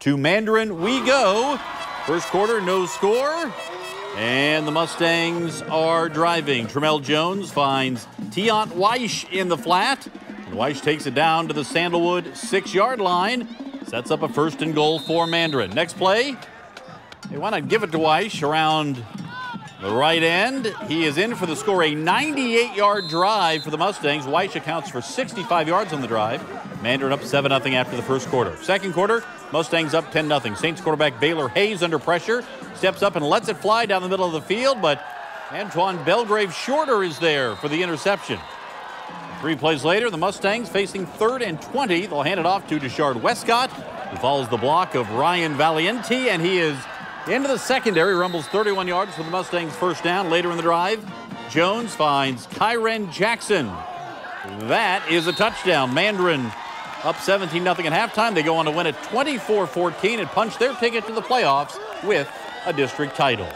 To Mandarin we go. First quarter, no score. And the Mustangs are driving. Tremel Jones finds Tiant Weish in the flat. And Weish takes it down to the Sandalwood six yard line. Sets up a first and goal for Mandarin. Next play, they want to give it to Weish around the right end. He is in for the score, a 98 yard drive for the Mustangs. Weish accounts for 65 yards on the drive. Mandarin up 7 0 after the first quarter. Second quarter, Mustangs up 10 0. Saints quarterback Baylor Hayes under pressure steps up and lets it fly down the middle of the field, but Antoine Belgrave Shorter is there for the interception. Three plays later, the Mustangs facing third and 20. They'll hand it off to Deshard Westcott, who follows the block of Ryan Valiente, and he is into the secondary, rumbles 31 yards for the Mustangs first down. Later in the drive, Jones finds Kyren Jackson. That is a touchdown. Mandarin up 17 0 at halftime. They go on to win it 24 14 and punch their ticket to the playoffs with a district title.